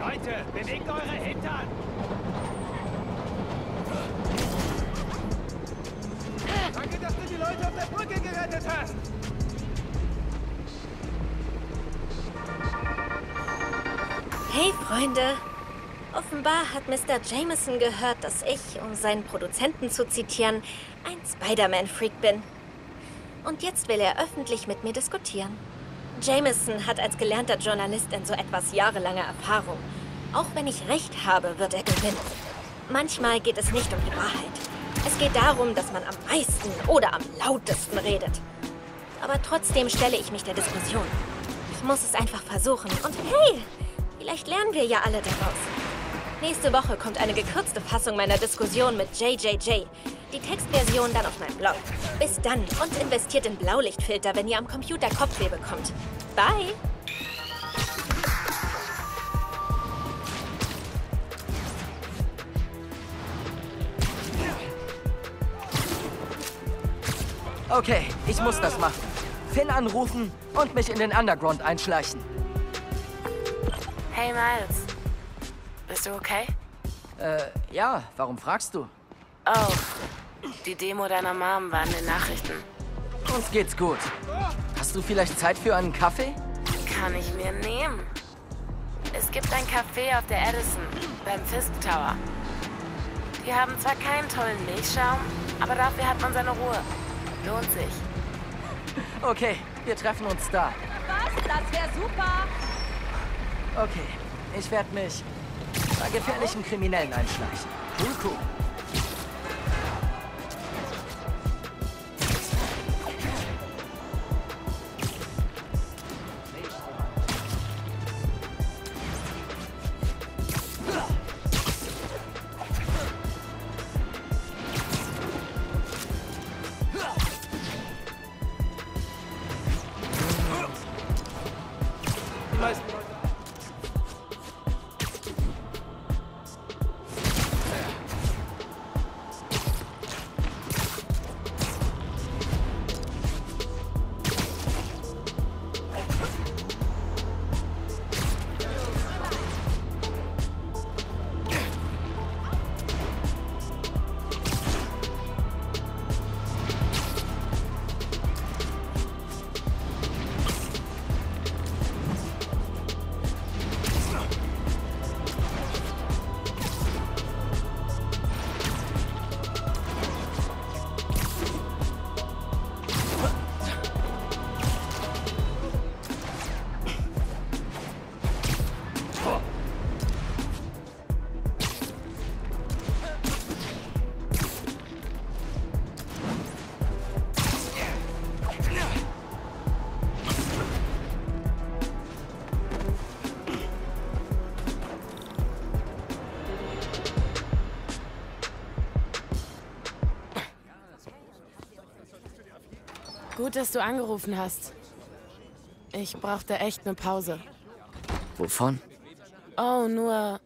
Leute, bewegt eure Hintern! Danke, dass du die Leute auf der Brücke gerettet hast! Hey, Freunde. Offenbar hat Mr. Jameson gehört, dass ich, um seinen Produzenten zu zitieren, ein Spider-Man-Freak bin. Und jetzt will er öffentlich mit mir diskutieren. Jameson hat als gelernter Journalist in so etwas jahrelanger Erfahrung. Auch wenn ich recht habe, wird er gewinnen. Manchmal geht es nicht um die Wahrheit. Es geht darum, dass man am meisten oder am lautesten redet. Aber trotzdem stelle ich mich der Diskussion. Ich muss es einfach versuchen. Und hey, vielleicht lernen wir ja alle daraus. Nächste Woche kommt eine gekürzte Fassung meiner Diskussion mit JJJ. Die Textversion dann auf meinem Blog. Bis dann und investiert in Blaulichtfilter, wenn ihr am Computer Kopfweh bekommt. Bye! Okay, ich muss das machen. Finn anrufen und mich in den Underground einschleichen. Hey Miles. Bist du okay? Äh, ja, warum fragst du? Oh, die Demo deiner Mom war in den Nachrichten. Uns geht's gut. Hast du vielleicht Zeit für einen Kaffee? Kann ich mir nehmen. Es gibt ein Café auf der Edison, beim Fisk Tower. Die haben zwar keinen tollen Milchschaum, aber dafür hat man seine Ruhe. Lohnt sich. Okay, wir treffen uns da. Was? Das wäre super. Okay, ich werde mich bei gefährlichen Kriminellen einschleichen. Cool, cool. Gut, dass du angerufen hast. Ich brauchte echt eine Pause. Wovon? Oh, nur...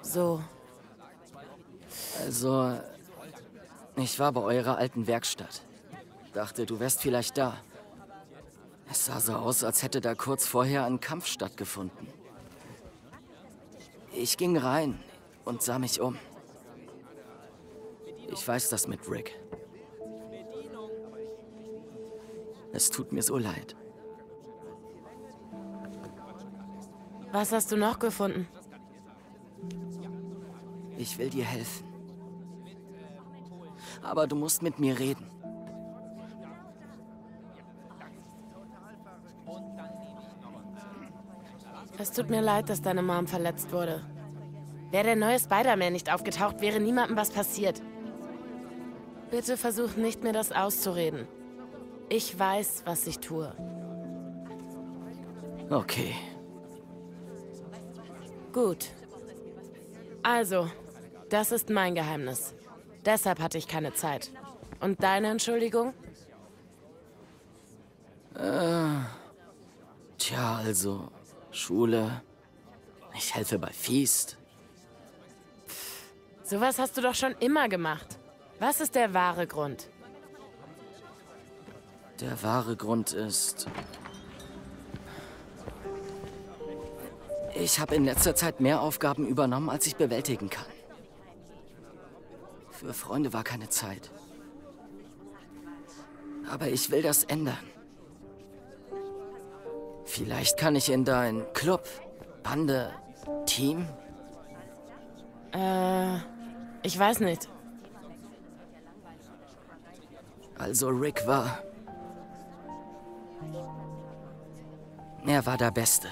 So. Also, ich war bei eurer alten Werkstatt. Dachte, du wärst vielleicht da. Es sah so aus, als hätte da kurz vorher ein Kampf stattgefunden. Ich ging rein und sah mich um. Ich weiß das mit Rick. Es tut mir so leid. Was hast du noch gefunden? Ich will dir helfen. Aber du musst mit mir reden. Es tut mir leid, dass deine Mom verletzt wurde. Wäre der neue Spider-Man nicht aufgetaucht, wäre niemandem was passiert. Bitte versuch nicht, mir das auszureden. Ich weiß, was ich tue. Okay. Gut. Also, das ist mein Geheimnis. Deshalb hatte ich keine Zeit. Und deine Entschuldigung? Tja, also, Schule. Ich helfe bei Feast. Sowas hast du doch schon immer gemacht. Was ist der wahre Grund? Der wahre Grund ist... Ich habe in letzter Zeit mehr Aufgaben übernommen, als ich bewältigen kann. Für Freunde war keine Zeit. Aber ich will das ändern. Vielleicht kann ich in dein Club, Bande, Team. Äh, ich weiß nicht. Also Rick war... Er war der Beste.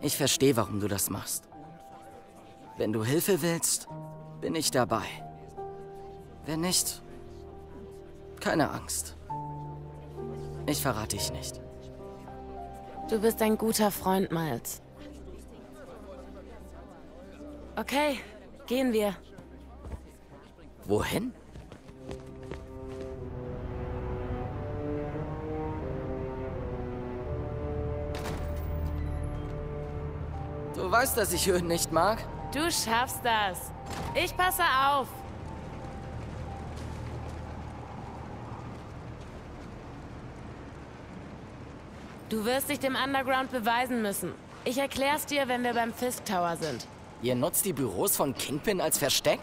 Ich verstehe, warum du das machst. Wenn du Hilfe willst, bin ich dabei. Wenn nicht, keine Angst. Ich verrate dich nicht. Du bist ein guter Freund, Miles. Okay, gehen wir. Wohin? Weißt, dass ich Höhen nicht mag? Du schaffst das. Ich passe auf. Du wirst dich dem Underground beweisen müssen. Ich erklär's dir, wenn wir beim Fisk Tower sind. Ihr nutzt die Büros von Kingpin als Versteck?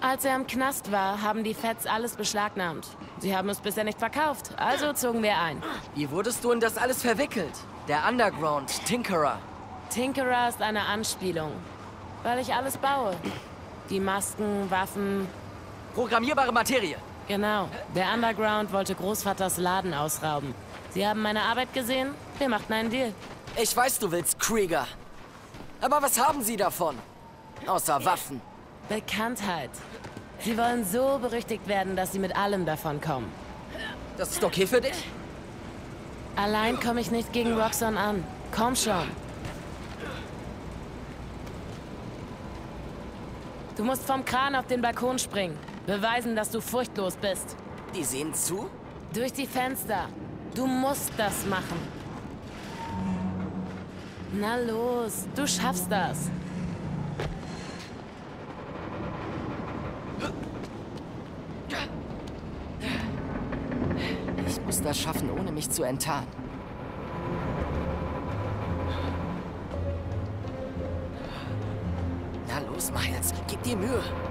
Als er im Knast war, haben die Feds alles beschlagnahmt. Sie haben es bisher nicht verkauft, also zogen wir ein. Wie wurdest du in das alles verwickelt? Der Underground, Tinkerer. Tinkerer ist eine Anspielung, weil ich alles baue. Die Masken, Waffen, Programmierbare Materie. genau. Der Underground wollte Großvaters Laden ausrauben. Sie haben meine Arbeit gesehen, wir machten einen Deal. Ich weiß, du willst Krieger. Aber was haben sie davon? Außer Waffen. Bekanntheit. Sie wollen so berüchtigt werden, dass sie mit allem davon kommen. Das ist okay für dich? Allein komme ich nicht gegen Roxxon an. Komm schon. Du musst vom Kran auf den Balkon springen. Beweisen, dass du furchtlos bist. Die sehen zu? Durch die Fenster. Du musst das machen. Na los, du schaffst das. Ich muss das schaffen, ohne mich zu enttarnen. Dir Mühe.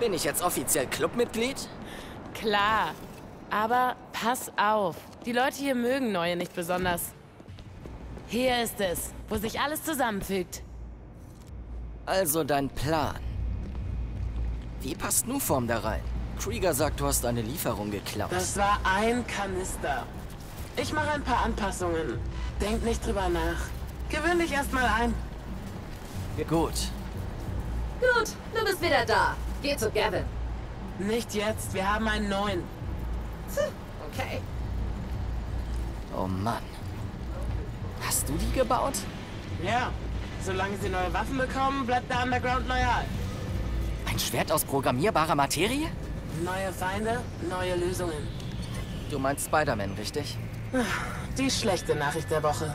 Bin ich jetzt offiziell Clubmitglied? Klar. Aber pass auf. Die Leute hier mögen Neue nicht besonders. Hier ist es, wo sich alles zusammenfügt. Also dein Plan. Wie passt Nuform da rein? Krieger sagt, du hast eine Lieferung geklaut. Das war ein Kanister. Ich mache ein paar Anpassungen. Denk nicht drüber nach. Gewöhn dich erstmal ein. Gut. Gut, du bist wieder da. Geh zu Gavin. Nicht jetzt, wir haben einen neuen. Okay. Oh Mann. Hast du die gebaut? Ja, solange sie neue Waffen bekommen, bleibt der Underground loyal. Ein Schwert aus programmierbarer Materie? Neue Feinde, neue Lösungen. Du meinst Spider-Man, richtig? Die schlechte Nachricht der Woche.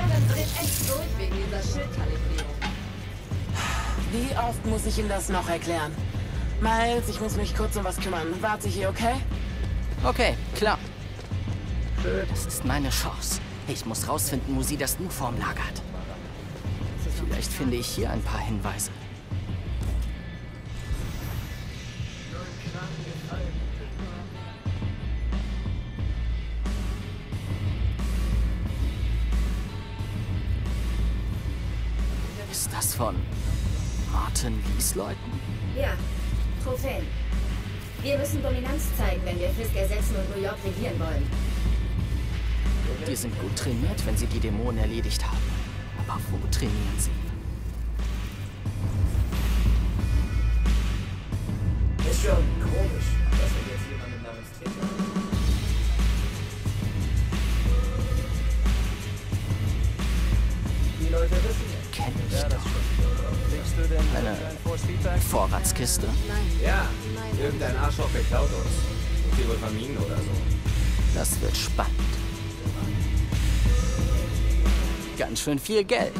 Gavin dreht echt durch wegen dieser Schildkalibrierung. Wie oft muss ich ihm das noch erklären? Miles, ich muss mich kurz um was kümmern. Warte hier, okay? Okay, klar. Das ist meine Chance. Ich muss rausfinden, wo sie das Nu-Form lagert. Vielleicht finde ich hier ein paar Hinweise. Martin Lees Leuten? Ja, Trophäen. Wir müssen Dominanz zeigen, wenn wir Fisk ersetzen und New York regieren wollen. Die sind gut trainiert, wenn sie die Dämonen erledigt haben. Aber wo trainieren sie? Ist schon Eine? Vorratskiste. Ja, irgendein Arschloch beklaut uns. Die wohl vermieden oder so. Das wird spannend. Ganz schön viel Geld.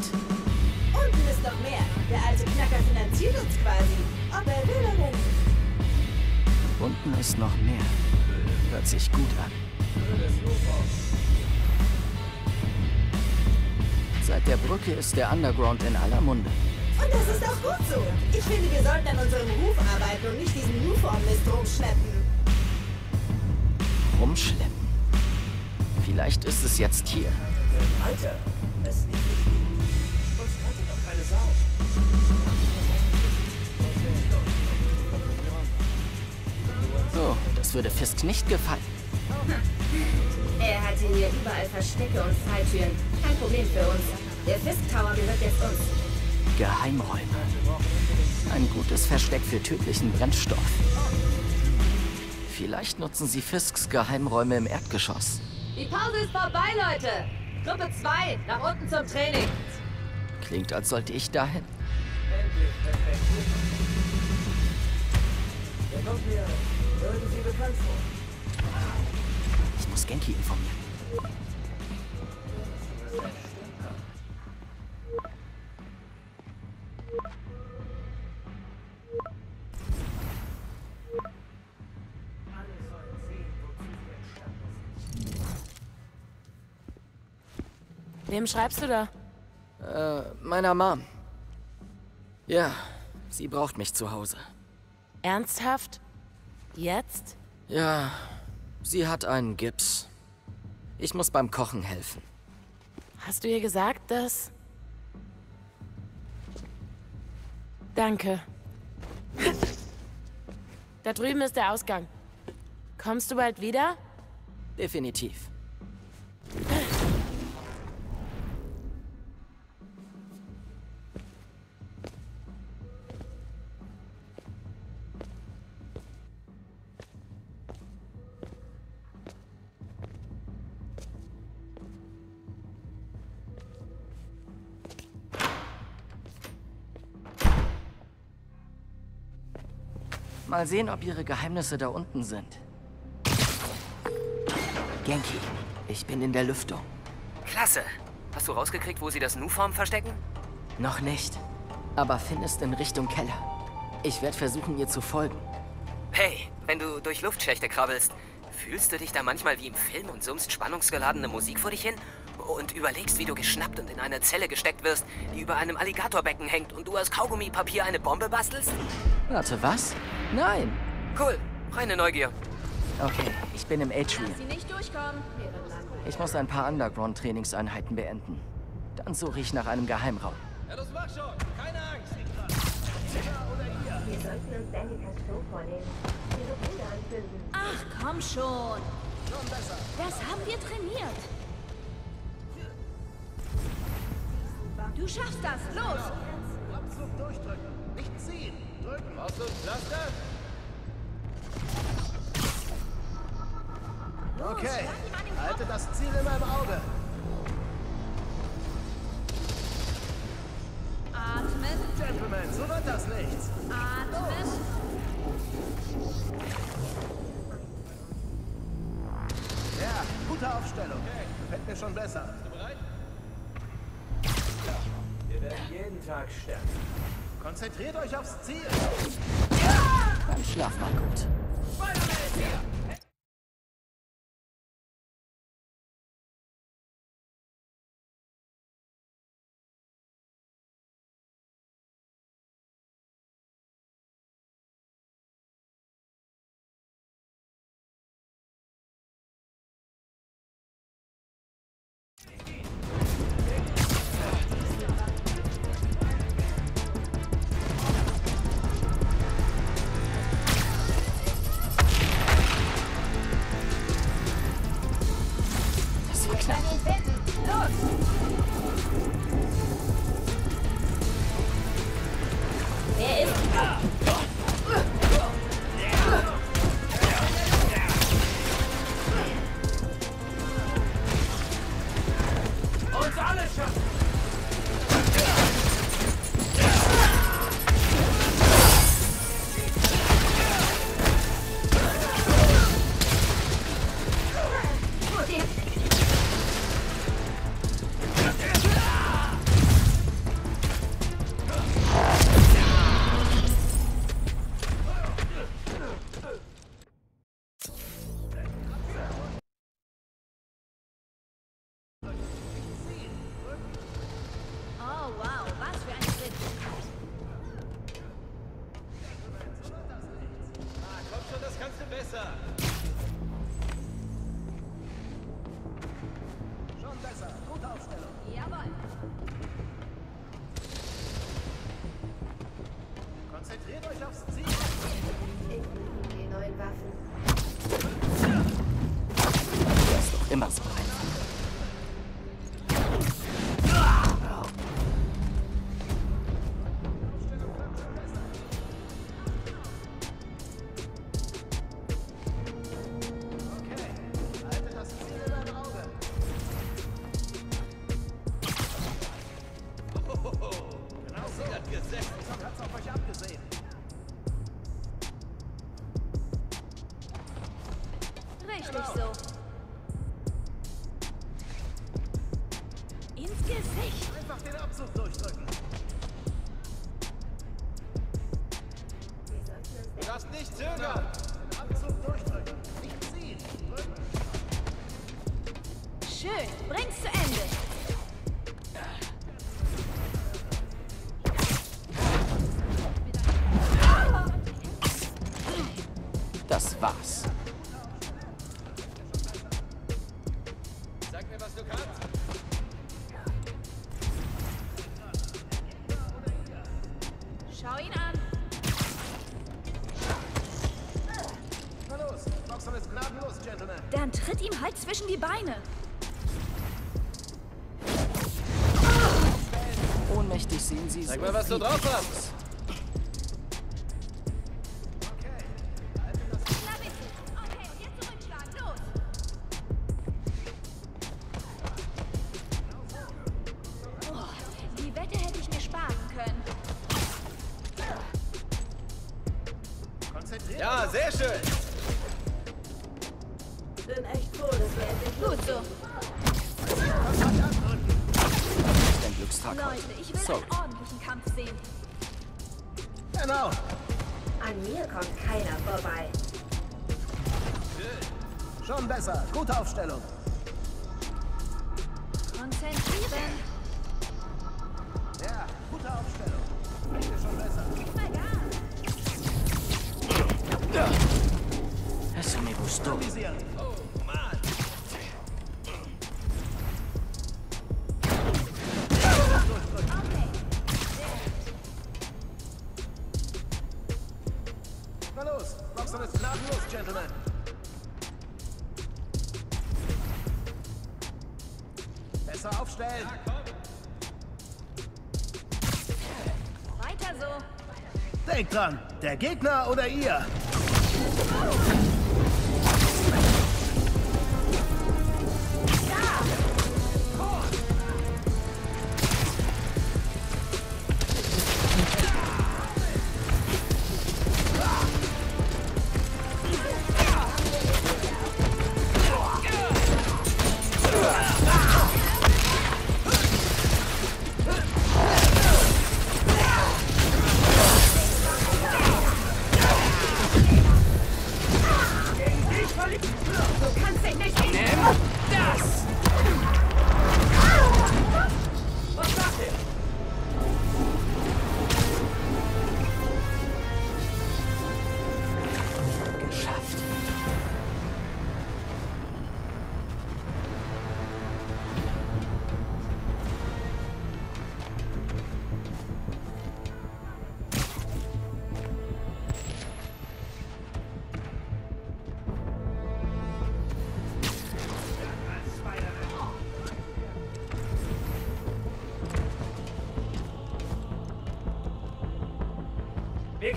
Unten ist noch mehr. Der alte Knacker finanziert uns quasi. Ob er will oder nicht. Unten ist noch mehr. Hört sich gut an. Seit der Brücke ist der Underground in aller Munde. Und das ist auch gut so. Ich finde, wir sollten an unserem Ruf arbeiten und nicht diesen Newform-Mist rumschleppen. Rumschleppen. Vielleicht ist es jetzt hier. Alter, es ist nicht Uns kannte doch keine Sau. So, das würde Fisk nicht gefallen. Er hatte hier überall Verstecke und Falltüren. Kein Problem für uns. Der Fisk Tower gehört jetzt uns. Geheimräume. Ein gutes Versteck für tödlichen Brennstoff. Vielleicht nutzen sie Fisks Geheimräume im Erdgeschoss. Die Pause ist vorbei, Leute. Gruppe 2, nach unten zum Training. Klingt, als sollte ich dahin. Endlich, perfekt. Der kommt mir irgendwie bekannt vor. Ich muss Genki informieren. Wem schreibst du da? Äh, meiner Mom. Ja, sie braucht mich zu Hause. Ernsthaft? Jetzt? Ja, sie hat einen Gips. Ich muss beim Kochen helfen. Hast du ihr gesagt, dass... Danke. Da drüben ist der Ausgang. Kommst du bald wieder? Definitiv. Mal sehen, ob ihre Geheimnisse da unten sind. Genki, ich bin in der Lüftung. Klasse. Hast du rausgekriegt, wo sie das Nu-Form verstecken? Noch nicht. Aber Finn ist in Richtung Keller. Ich werde versuchen, ihr zu folgen. Hey, wenn du durch Luftschächte krabbelst, fühlst du dich da manchmal wie im Film und summst spannungsgeladene Musik vor dich hin? Und überlegst, wie du geschnappt und in eine Zelle gesteckt wirst, die über einem Alligatorbecken hängt und du aus Kaugummipapier eine Bombe bastelst? Warte, was? Nein. Cool. Reine Neugier. Okay, ich bin im Atrium. Sie nicht durchkommen. Ich muss ein paar Underground-Trainingseinheiten beenden. Dann suche ich nach einem Geheimraum. Ja, das mach schon. Keine Angst. Wir sollten uns Show vornehmen. Ihre Brüder anzünden. Ach, komm schon. Das haben wir trainiert. Du schaffst das. Los. Abzug durchdrücken. Nicht ziehen. Drücken. Brauchst du ein Pflaster? Okay. Halte das Ziel immer im Auge. Atmen, Gentlemen, so wird das nichts. atmen. Ja, gute Aufstellung. Gefällt mir schon besser. Bist du bereit? Wir werden jeden Tag stärker. Konzentriert euch aufs Ziel. Beim Schlaf mal gut. Dann tritt ihm halt zwischen die Beine. Ohnmächtig sehen sie es. Sag mal, was du drauf hast. dran. Der Gegner oder ihr?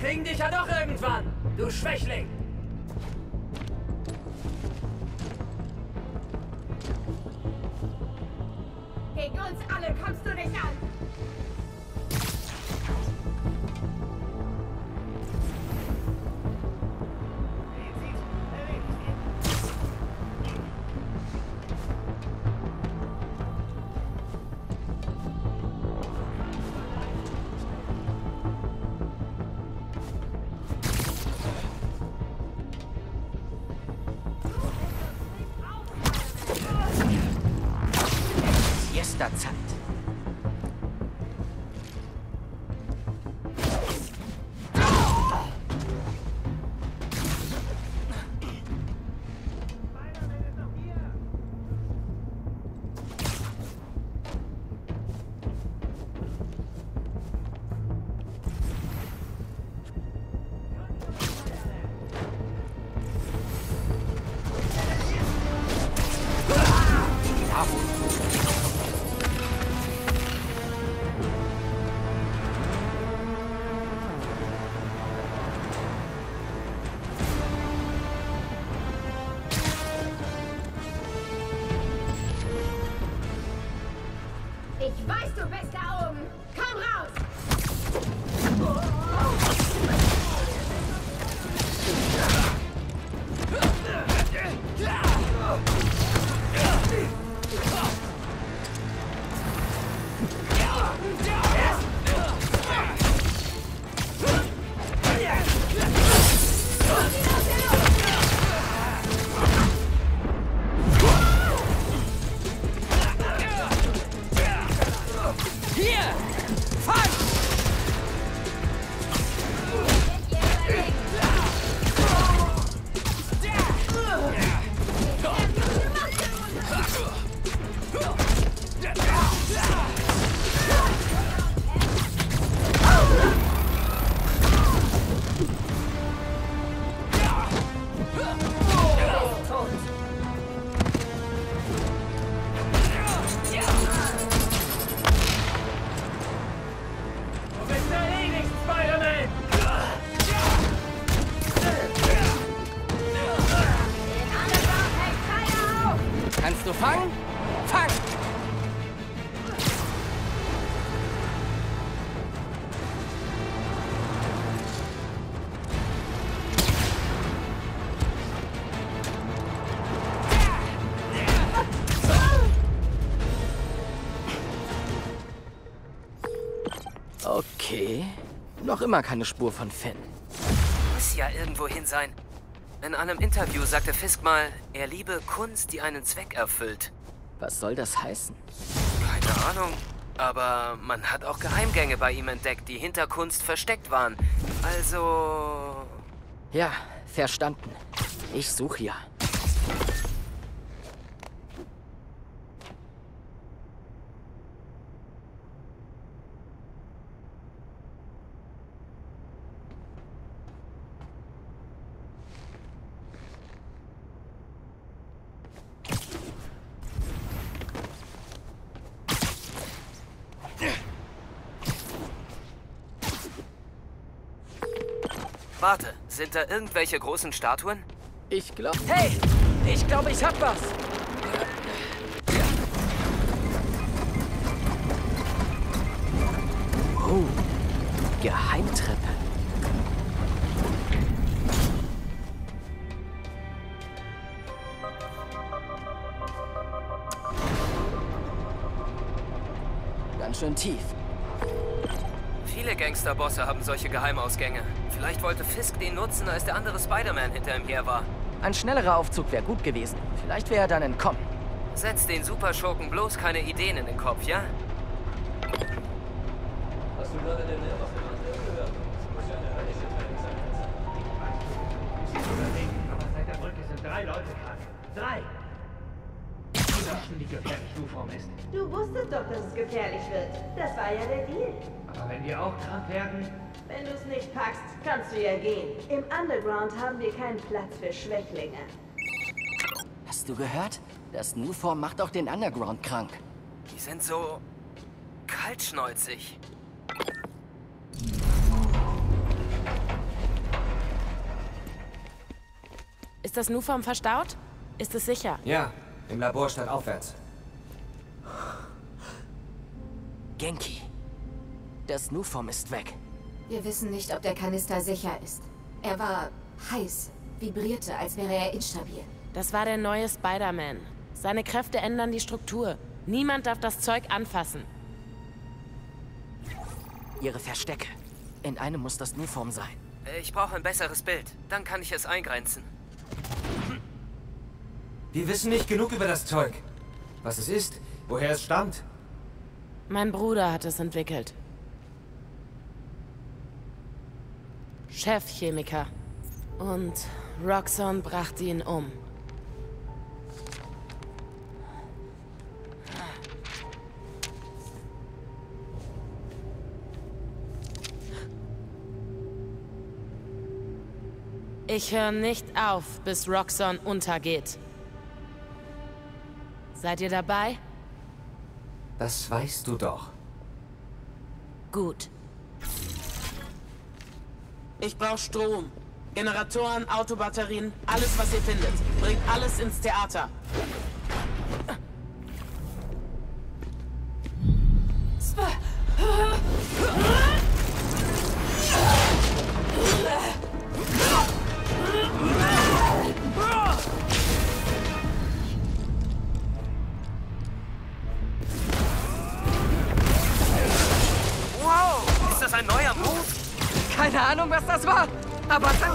kriegen dich ja doch irgendwann, du Schwächling! Ich weiß, du bist da oben. Komm raus! Hier! 耶 Noch immer keine Spur von Finn. Muss ja irgendwo hin sein. In einem Interview sagte Fisk mal, er liebe Kunst, die einen Zweck erfüllt. Was soll das heißen? Keine Ahnung. Aber man hat auch Geheimgänge bei ihm entdeckt, die hinter Kunst versteckt waren. Also... Ja, verstanden. Ich suche ja. Warte, sind da irgendwelche großen Statuen? Ich glaube. Hey! Ich glaube, ich hab was! Oh, Geheimtreppe. Ganz schön tief. Viele Gangsterbosse haben solche Geheimausgänge. Vielleicht wollte Fisk den nutzen, als der andere Spider-Man hinter ihm her war. Ein schnellerer Aufzug wäre gut gewesen. Vielleicht wäre er dann entkommen. Setz den Superschurken bloß keine Ideen in den Kopf, ja? Aber seit der Brücke sind drei Leute krank. Drei! Wie gefährlich Nuform ist. Du wusstest doch, dass es gefährlich wird. Das war ja der Deal. Aber wenn wir auch krank werden, Wenn du es nicht packst, kannst du ja gehen. Im Underground haben wir keinen Platz für Schwächlinge. Hast du gehört? Das Nuform macht auch den Underground krank. Die sind so kaltschnäuzig. Ist das Nuform verstaut? Ist es sicher? Ja, im Labor statt aufwärts. Genki. Das Nuform ist weg. Wir wissen nicht, ob der Kanister sicher ist. Er war heiß, vibrierte, als wäre er instabil. Das war der neue Spider-Man. Seine Kräfte ändern die Struktur. Niemand darf das Zeug anfassen. Ihre Verstecke. In einem muss das Nuform sein. Ich brauche ein besseres Bild. Dann kann ich es eingrenzen. Wir wissen nicht genug über das Zeug. Was es ist, woher es stammt. Mein Bruder hat es entwickelt. Chefchemiker. Und Roxxon brachte ihn um. Ich höre nicht auf, bis Roxxon untergeht. Seid ihr dabei? Das weißt du doch. Gut. Ich brauche Strom. Generatoren, Autobatterien, alles, was ihr findet. Bringt alles ins Theater.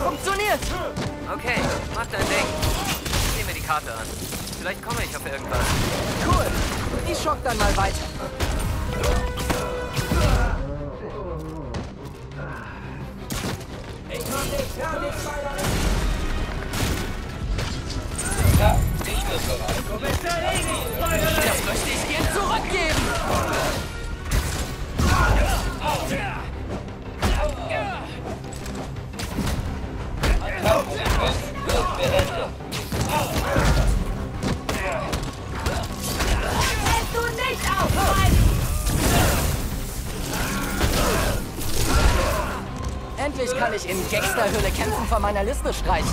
Funktioniert. Okay, mach dein Ding. Ich sehe mir die Karte an. Vielleicht komme ich auf irgendwas. Cool. Ich schock dann mal weiter. Kann ich in Gangsterhöhle kämpfen von meiner Liste streichen.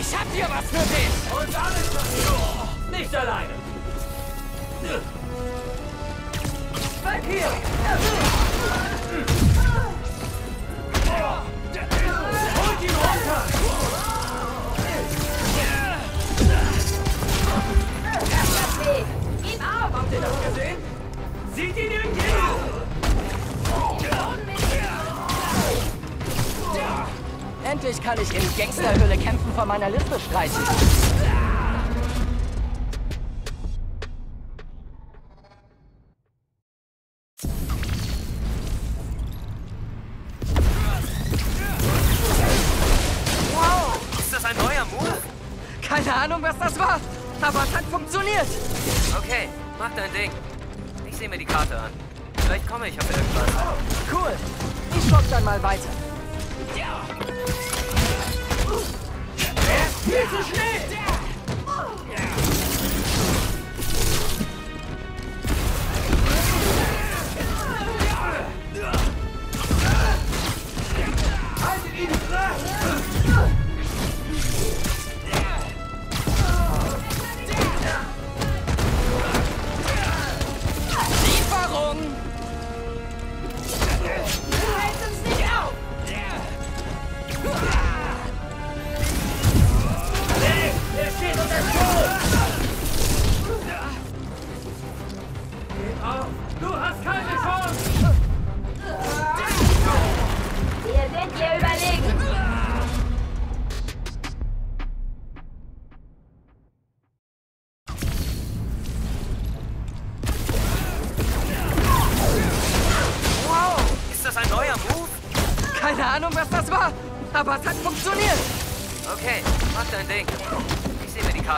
Ich hab hier was für dich. Und alles was Nicht alleine. Weg hier. Holt ihn runter. Habt ihr das gesehen? Sieht ihn irgendjemand? Endlich kann ich in Gangsterhöhle kämpfen von meiner Liste streichen. Wow, ist das ein neuer Move? Keine Ahnung, was das war, aber es hat funktioniert. Okay, mach dein Ding. Ich sehe mir die Karte an. Vielleicht komme ich auf irgendwas. Cool. Ich schock dann mal weiter. Viel zu schnell.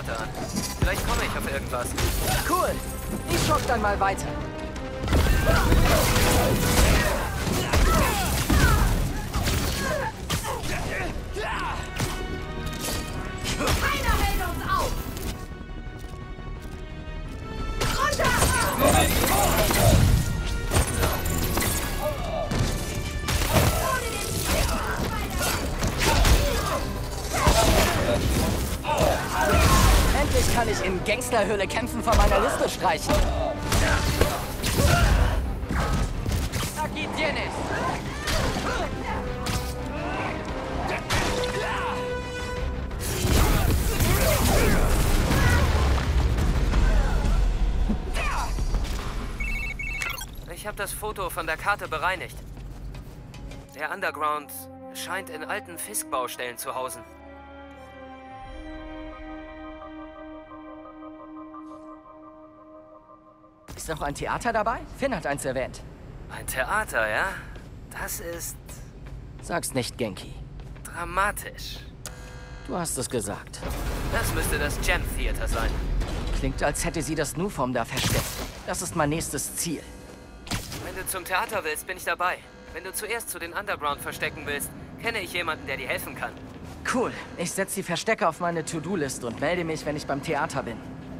Karte an. Vielleicht komme ich auf irgendwas. Cool. Ich schock dann mal weiter. Kann ich in Gangsterhöhle kämpfen von meiner Liste streichen. Aquí tienes. Ich habe das Foto von der Karte bereinigt. Der Underground scheint in alten Fisk-Baustellen zu hausen. Ist noch ein Theater dabei? Finn hat eins erwähnt. Ein Theater, ja? Das ist Sag's nicht, Genki. dramatisch. Du hast es gesagt. Das müsste das Gem Theater sein. Klingt, als hätte sie das Nuform da versteckt. Das ist mein nächstes Ziel. Wenn du zum Theater willst, bin ich dabei. Wenn du zuerst zu den Underground verstecken willst, kenne ich jemanden, der dir helfen kann. Cool. Ich setze die Verstecke auf meine To-Do-Liste und melde mich, wenn ich beim Theater bin.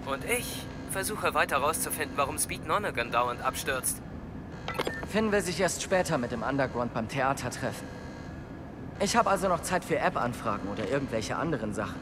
Und ich versuche weiter rauszufinden, warum Speed Nonagon dauernd abstürzt. Finn will sich erst später mit dem Underground beim Theater treffen. Ich habe also noch Zeit für App-Anfragen oder irgendwelche anderen Sachen.